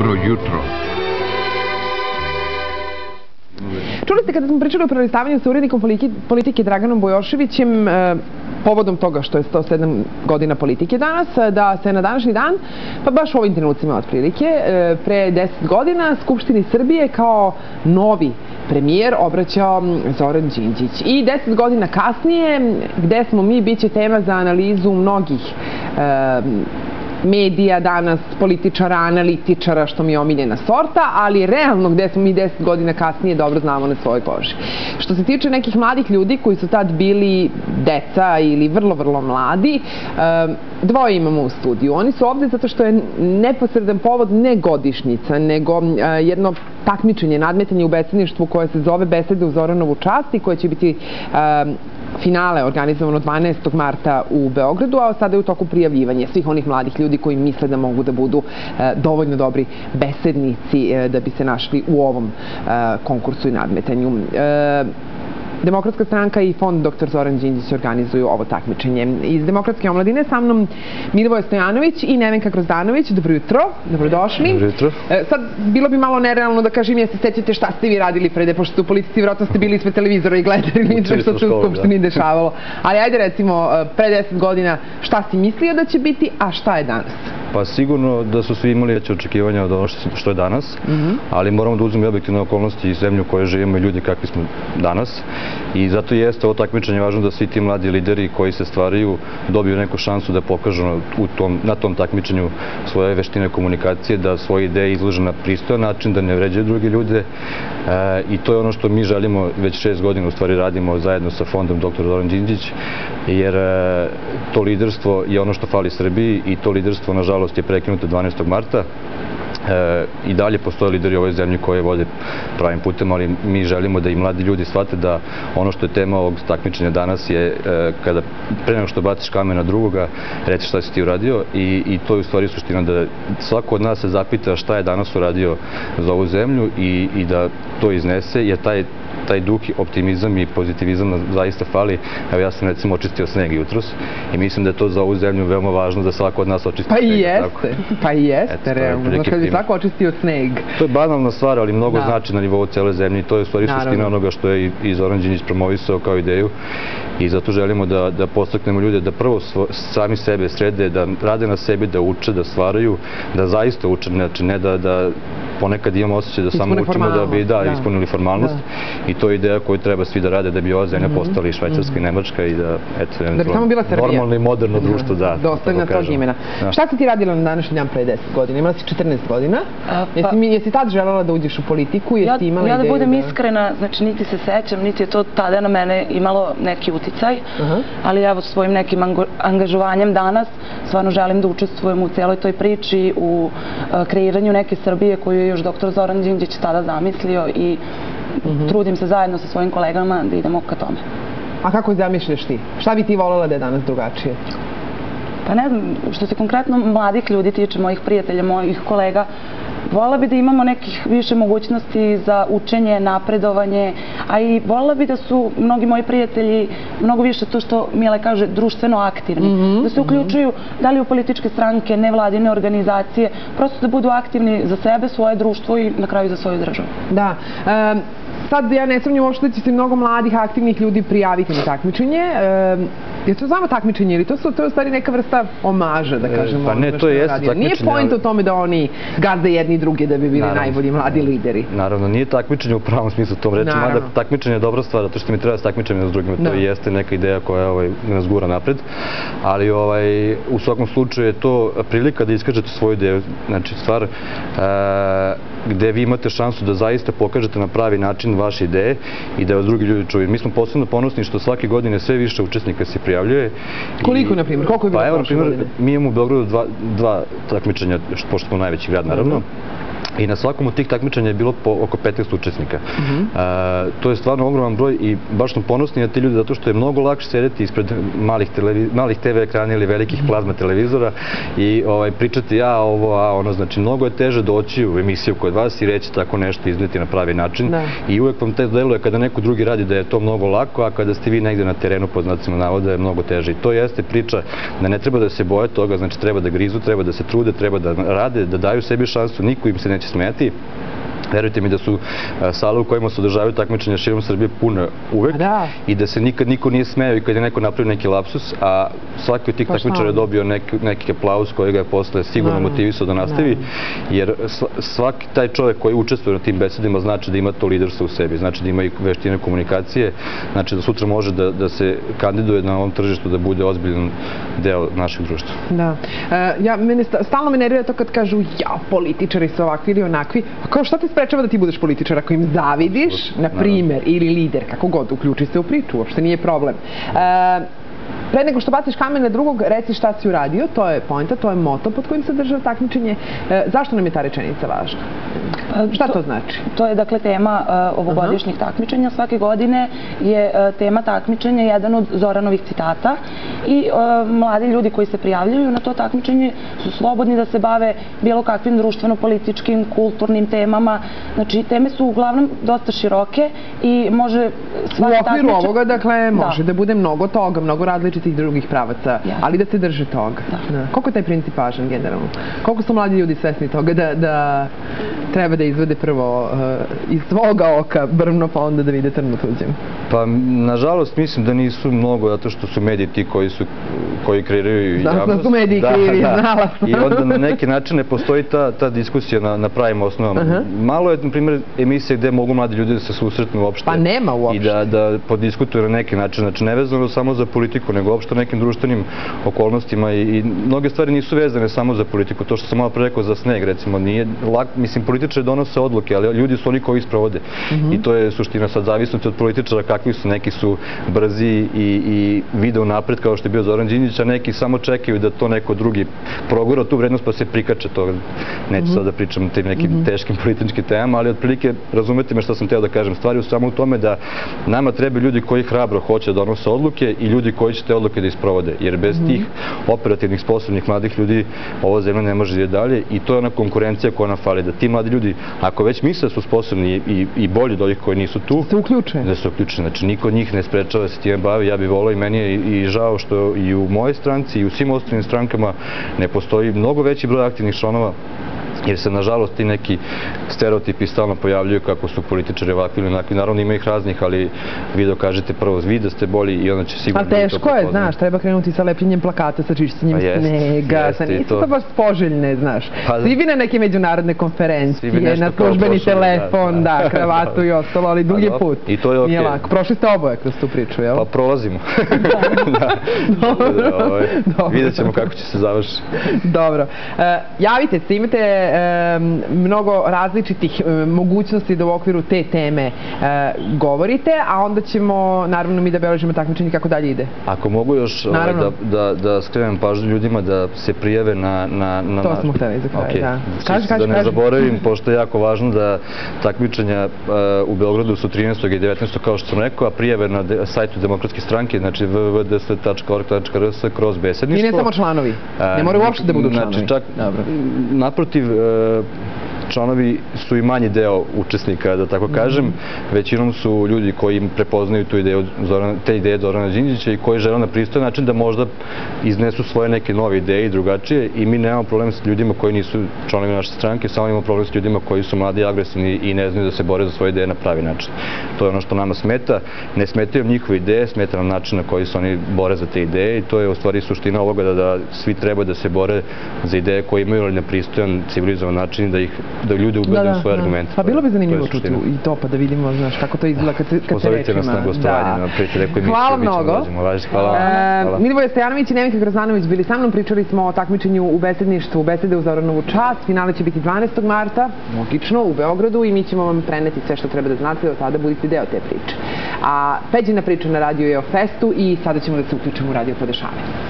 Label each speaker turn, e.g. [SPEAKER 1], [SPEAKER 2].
[SPEAKER 1] Dobro jutro.
[SPEAKER 2] Čuli ste kada smo pričali o prelistavanju sa urednikom politike, Draganom Bojoševićem, e, povodom toga što je 107 godina politike danas, e, da se na današnji dan, pa baš u ovim trenucima otprilike, e, pre 10 godina Skupštini Srbije kao novi premijer obraćao Zoran Đinđić. I 10 godina kasnije, gde smo mi, bit će tema za analizu mnogih medija danas, političara, analitičara, što mi je omiljena sorta, ali realno gde smo mi 10 godina kasnije dobro znamo na svojoj koži. Što se tiče nekih mladih ljudi koji su tad bili deca ili vrlo, vrlo mladi, dvoje imamo u studiju. Oni su ovde zato što je neposredan povod ne godišnjica, nego jedno takmičenje, nadmetanje u besedništvu koje se zove Besede u Zoranovu čast i koje će biti finale organizovano 12. marta u Beogradu, a sada je u toku prijavljivanja svih onih mladih ljudi koji misle da mogu da budu e, dovoljno dobri besednici e, da bi se našli u ovom e, konkursu i nadmetanju. Demokratska stranka i fond dr. Zoran Đinđić organizuju ovo takmičenje. Iz Demokratske omladine sa mnom Milivoje Stojanović i Nevenka Grozdanović. Dobro jutro, dobrodošli.
[SPEAKER 3] Dobro jutro.
[SPEAKER 2] E, sad, bilo bi malo nerealno da kažem, jeste sećate šta ste vi radili prede, pošto ste u politici, vjerojatno ste bili ispred televizora i gledali što se u Skupštini da. dešavalo. Ali ajde recimo, e, pre deset godina, šta si mislio da će biti, a šta je danas?
[SPEAKER 3] Pa sigurno da su svi imali veće očekivanja od ono što je danas, mhm. ali moramo da uzmemo objektivne okolnosti i zemlju u kojoj živimo i ljudi kakvi smo danas. I zato jeste ovo takmičenje važno da svi ti mladi lideri koji se stvaraju dobiju neku šansu da pokažu u tom, na tom takmičenju svoje veštine komunikacije, da svoje ideje izlože na pristojan način, da ne vređaju druge ljude. E, I to je ono što mi želimo već šest godina u stvari radimo zajedno sa fondom dr. Zoran Đinđić, jer e, to liderstvo je ono što fali Srbiji i to liderstvo, nažalost, je prekinuto 12. marta E, i dalje postoje lideri u ovoj zemlji koje vode pravim putem, ali mi želimo da i mladi ljudi shvate da ono što je tema ovog takmičenja danas je e, kada pre nego što baciš kamen na drugoga, reci šta si ti uradio i, i to je u stvari suština da svako od nas se zapita šta je danas uradio za ovu zemlju i, i da to iznese, jer taj taj duh, optimizam i pozitivizam zaista fali. Evo ja sam recimo očistio sneg jutros i mislim da je to za ovu zemlju veoma važno da svako od nas očisti
[SPEAKER 2] pa
[SPEAKER 3] sneg.
[SPEAKER 2] Pa i jeste, pa i jeste, realno. Kad bi svako očistio sneg.
[SPEAKER 3] To je banalna stvar, ali mnogo da. znači na nivou cele zemlje to je u stvari suština onoga što je i Zoran Đinić promovisao kao ideju i zato želimo da, da postaknemo ljude da prvo sami sebe srede, da rade na sebi, da uče, da stvaraju, da zaista uče, znači ne da, da ponekad imamo osjećaj da samo učimo da bi da, da. ispunili formalnost da. i to je ideja koju treba svi da rade da bi ova zemlja mm -hmm. postala Švajcarska i Nemačka i da, eto,
[SPEAKER 2] da bi samo bila Srbija.
[SPEAKER 3] normalno i moderno društvo, da.
[SPEAKER 2] Dostojna tog imena. Da. Šta si ti radila na današnji dan pre 10 godina? Imala si 14 godina. A, pa, jesi, mi, jesi tad želela da uđeš u politiku? Jesi
[SPEAKER 4] ja,
[SPEAKER 2] imala
[SPEAKER 4] ja da budem da... iskrena, znači niti se sećam, niti je to tada na mene imalo neki uticaj, uh -huh. ali evo svojim nekim angažovanjem danas stvarno želim da učestvujem u celoj toj priči, u uh, kreiranju neke Srbije koju je još doktor Zoran Đinđić tada zamislio i mhm. trudim se zajedno sa svojim kolegama da idemo ka tome.
[SPEAKER 2] A kako zamišljaš ti? Šta bi ti voljela da je danas drugačije?
[SPEAKER 4] Pa ne znam, što se konkretno mladih ljudi tiče, mojih prijatelja, mojih kolega, Vola bi da imamo nekih više mogućnosti za učenje, napredovanje, a i vola bi da su mnogi moji prijatelji mnogo više to što Mile kaže društveno aktivni. Mm -hmm, da se uključuju da li u političke stranke, nevladine organizacije, prosto da budu aktivni za sebe, svoje društvo i na kraju za svoju državu.
[SPEAKER 2] Da. Um, sad ja ne sumnjam uopšte da će se mnogo mladih aktivnih ljudi prijaviti na takmičenje. Um, Je to samo takmičenje ili to su to je u stvari neka vrsta omaža, da e, kažemo?
[SPEAKER 3] Pa ne, to je jeste takmičenje.
[SPEAKER 2] Nije point u tome da oni gazde jedni i drugi da bi bili najbolji mladi lideri.
[SPEAKER 3] Naravno, nije takmičenje u pravom smislu tom reći, mada takmičenje je dobra stvar, zato što mi treba da se takmičenje s drugima. To da. jeste neka ideja koja ovaj, nas gura napred. Ali ovaj, u svakom slučaju je to prilika da iskažete svoju ideju. Znači, stvar e, gde vi imate šansu da zaista pokažete na pravi način vaše ideje i da vas drugi ljudi čuju. Mi smo posebno ponosni što svake godine sve više učesnika se prijavljuje.
[SPEAKER 2] Koliko, na primjer? Koliko je bilo
[SPEAKER 3] pa, na primjer, mi imamo u Beogradu dva, dva takmičenja, pošto smo najveći grad, naravno. I na svakom od tih takmičenja je bilo po oko 15 učesnika.
[SPEAKER 2] Mhm.
[SPEAKER 3] To je stvarno ogroman broj i baš smo ponosni na te ljude zato što je mnogo lakše sedeti ispred malih, malih TV ekrana ili velikih
[SPEAKER 2] Mhm.
[SPEAKER 3] plazma televizora i ovaj, pričati ja ovo, a ono, znači mnogo je teže doći u emisiju kod vas i reći tako nešto i izneti na pravi način
[SPEAKER 2] Da.
[SPEAKER 3] i uvek vam te deluje kada neko drugi radi da je to mnogo lako, a kada ste vi negde na terenu pod znacima navoda je mnogo teže. I to jeste priča da ne treba da se boje toga, znači treba da grizu, treba da se trude, treba da rade, da daju sebi šansu, niko im se neće Märti. Verujte mi da su sale u kojima se održavaju takmičenja širom Srbije pune uvek
[SPEAKER 2] da.
[SPEAKER 3] i da se nikad niko nije smeo i kad je neko napravio neki lapsus, a svaki od tih takmičara je dobio neki, neki aplauz koji ga je posle sigurno motivisao da nastavi, jer sva- svaki taj čovjek koji učestvuje na tim besedima znači da ima to liderstvo u sebi, znači da ima i veštine komunikacije, znači da sutra može da, da se kandiduje na ovom tržištu da bude ozbiljan deo našeg društva.
[SPEAKER 2] Da. E, ja, mene, stalno me nervira to kad kažu ja, političari su ovakvi ili onakvi. A kao šta te sprečava da ti budeš političar ako im zavidiš, na primer, ili lider, kako god, uključi se u priču, uopšte nije problem. E, Pre nego što baciš kamen na drugog, reci šta si uradio, to je poenta, to je moto pod kojim se država takmičenje. E, zašto nam je ta rečenica važna? Šta to znači?
[SPEAKER 4] To je dakle tema uh, ovogodišnjih takmičenja. Svake godine je uh, tema takmičenja jedan od Zoranovih citata i uh, mladi ljudi koji se prijavljaju na to takmičenje su slobodni da se bave bilo kakvim društveno-političkim, kulturnim temama. Znači, teme su uglavnom dosta široke i može
[SPEAKER 2] U
[SPEAKER 4] svaki
[SPEAKER 2] okviru
[SPEAKER 4] takmičar-
[SPEAKER 2] ovoga, dakle, može da.
[SPEAKER 4] Da.
[SPEAKER 2] bude mnogo toga, mnogo različitih drugih pravaca,
[SPEAKER 4] Ja.
[SPEAKER 2] ali da se drže toga.
[SPEAKER 4] Da.
[SPEAKER 2] Koliko je taj princip važan generalno? Koliko su mladi ljudi svesni toga da, da treba da izvede prvo uh, iz svoga oka brvno, pa onda da vide trnu tuđem?
[SPEAKER 3] Pa, nažalost, mislim da nisu mnogo, zato što su mediji ti koji su koji kreiraju
[SPEAKER 2] da
[SPEAKER 3] javnost.
[SPEAKER 2] su mediji krivi, znala sam.
[SPEAKER 3] I onda na neki način ne postoji ta, ta diskusija na, na pravim osnovama. Malo je, na primjer, emisija gde mogu mladi ljudi da se susretnu uopšte.
[SPEAKER 2] Pa nema uopšte.
[SPEAKER 3] I da, da podiskutuju na neki način. Znači, ne vezano samo za politiku, nego uopšte nekim društvenim okolnostima i, i mnoge stvari nisu vezane samo za politiku. To što sam malo pre rekao za sneg, recimo, nije lak, mislim, političari donose odluke, ali ljudi su oni koji ih sprovode.
[SPEAKER 2] Mhm.
[SPEAKER 3] I to je suština sad zavisnosti od političara kakvi su. Neki su brzi i, i vide napred kao što je bio Zoran Đinđić, a neki samo čekaju da to neko drugi progura tu vrednost pa se prikače to. Neću
[SPEAKER 2] Mhm.
[SPEAKER 3] sad da pričam o tim nekim teškim političkim temama, ali otprilike razumete me šta sam teo da kažem. Stvari u samo u tome da nama treba ljudi koji hrabro hoće da donose odluke i ljudi koji će te odluke da isprovode. Jer bez
[SPEAKER 2] Mhm.
[SPEAKER 3] tih operativnih, sposobnih mladih ljudi ova zemlja ne može da dalje i to je ona konkurencija koja nam fali. Da ti mladi ljudi, ako već misle da su sposobni i, i bolji od ovih koji nisu tu, da se uključe. Znači, niko njih ne sprečava da se time bavi. Ja bih volao i meni je i, i žao što i u mojoj stranci i u svim ostalim strankama ne postoji mnogo veći broj aktivnih članova jer se nažalost ti neki stereotipi stalno pojavljuju kako su političari ovakvi ili onakvi. Naravno ima ih raznih, ali vi dokažete prvo vi da ste bolji i onda će sigurno...
[SPEAKER 2] Pa teško je,
[SPEAKER 3] prepoznati.
[SPEAKER 2] znaš, treba krenuti sa lepljenjem plakata, sa čišćenjem
[SPEAKER 3] Pa jest,
[SPEAKER 2] snega, sa nisu
[SPEAKER 3] to.
[SPEAKER 2] baš poželjne, znaš.
[SPEAKER 3] Pa-
[SPEAKER 2] Svi bi na neke međunarodne konferencije, na službeni
[SPEAKER 3] da,
[SPEAKER 2] telefon,
[SPEAKER 3] da.
[SPEAKER 2] da, kravatu i ostalo, ali dug
[SPEAKER 3] Pa
[SPEAKER 2] je
[SPEAKER 3] dobro,
[SPEAKER 2] put.
[SPEAKER 3] i to je okej.
[SPEAKER 2] Prošli ste oboje kroz tu priču, jel?
[SPEAKER 3] Pa prolazimo. da.
[SPEAKER 2] Dobro.
[SPEAKER 3] Da, ovaj,
[SPEAKER 2] Dobro.
[SPEAKER 3] Vidjet ćemo kako će se završiti.
[SPEAKER 2] Dobro. E, javite se, imate e, mnogo različitih e, mogućnosti da u okviru te teme e, govorite, a onda ćemo, naravno, mi da beležimo takmičenje kako dalje ide.
[SPEAKER 3] Ako mogu još ovaj, da, da, da skrenem pažnju ljudima da se prijave na... na, na
[SPEAKER 2] To smo hteli za kraj, da.
[SPEAKER 3] Čisto
[SPEAKER 2] Kaži, kaži,
[SPEAKER 3] da ne
[SPEAKER 2] kaži.
[SPEAKER 3] zaboravim, pošto je jako važno da takmičenja e, u Beogradu su 13. i 19. kao što sam rekao, a prijave na de, sajtu demokratske stranke, znači www.ds.org.rs kroz
[SPEAKER 2] I
[SPEAKER 3] besedništvo.
[SPEAKER 2] ne samo članovi.
[SPEAKER 3] A,
[SPEAKER 2] Ne moraju uopšte da budu članovi.
[SPEAKER 3] Znači, čak,
[SPEAKER 2] Dobro.
[SPEAKER 3] naprotiv, e, članovi su i manji deo učesnika, da tako kažem. Većinom su ljudi koji prepoznaju tu ideju te ideje Zorana Đinđića i koji žele na pristojan način da možda iznesu svoje neke nove ideje i drugačije i mi nemamo problem s ljudima koji nisu članovi naše stranke, samo imamo problem s ljudima koji su mladi i agresivni i ne znaju da se bore za svoje ideje na pravi način. To je ono što nama smeta. Ne smetaju njihove ideje, smeta nam način na koji se oni bore za te ideje i to je u stvari suština ovoga da, da svi treba da se bore za ideje koje imaju na pristojan, civilizovan način i da ih da ljude ubede u svoje argumente.
[SPEAKER 2] Pa bilo bi zanimljivo čuti i to, pa da vidimo, znaš, kako to izgleda kad, kad se
[SPEAKER 3] Pozovite
[SPEAKER 2] rečima...
[SPEAKER 3] nas na gostovanje na prijatelj.
[SPEAKER 2] Hvala
[SPEAKER 3] mi ćemo
[SPEAKER 2] mnogo.
[SPEAKER 3] Važi, Hvala.
[SPEAKER 2] E,
[SPEAKER 3] Hvala.
[SPEAKER 2] Milivoje Stojanović i Nevenka Grozanović bili sa mnom, pričali smo o takmičenju u besedništvu Besede u Zoranovu čast. Finale će biti 12. marta, logično, u Beogradu i mi ćemo vam preneti sve što treba da znate, od tada budite deo te priče. A Peđina priča na radiju je o festu i sada ćemo da se uključimo u radio podešavanje.